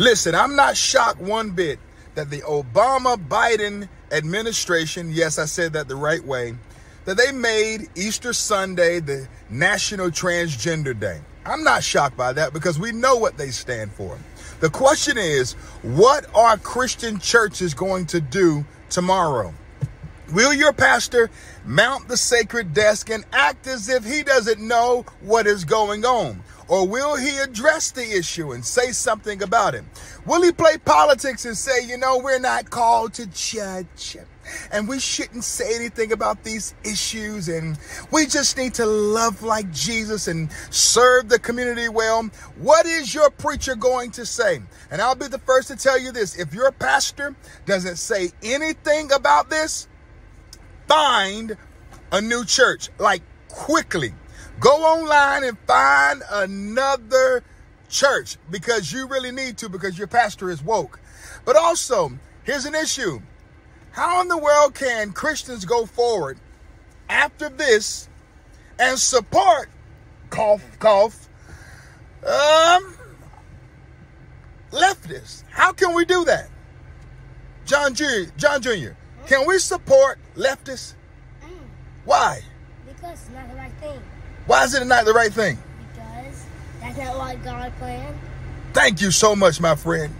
Listen, I'm not shocked one bit that the Obama Biden administration, yes, I said that the right way, that they made Easter Sunday the National Transgender Day. I'm not shocked by that because we know what they stand for. The question is, what are Christian churches going to do tomorrow? Will your pastor mount the sacred desk and act as if he doesn't know what is going on? Or will he address the issue and say something about it? Will he play politics and say, you know, we're not called to judge and we shouldn't say anything about these issues and we just need to love like Jesus and serve the community well? What is your preacher going to say? And I'll be the first to tell you this if your pastor doesn't say anything about this, find a new church like quickly Go online and find another church because you really need to because your pastor is woke. But also, here's an issue. How in the world can Christians go forward after this and support cough cough um leftists? How can we do that? John Jr. John Jr. Can we support leftists? Mm. Why? Because it's not the right thing. Why is it not the right thing? Because that's not what God planned. Thank you so much, my friend.